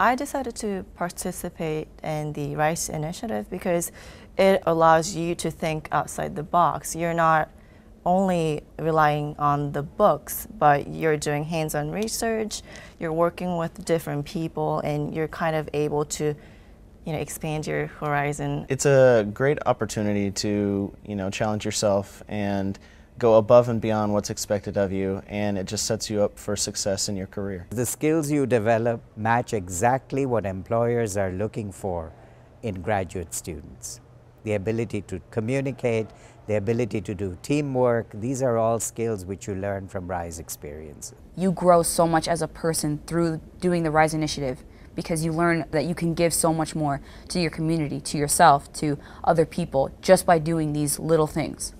I decided to participate in the RISE initiative because it allows you to think outside the box. You're not only relying on the books, but you're doing hands-on research, you're working with different people, and you're kind of able to you know, expand your horizon. It's a great opportunity to, you know, challenge yourself and go above and beyond what's expected of you and it just sets you up for success in your career. The skills you develop match exactly what employers are looking for in graduate students. The ability to communicate, the ability to do teamwork, these are all skills which you learn from RISE experiences. You grow so much as a person through doing the RISE initiative because you learn that you can give so much more to your community, to yourself, to other people just by doing these little things.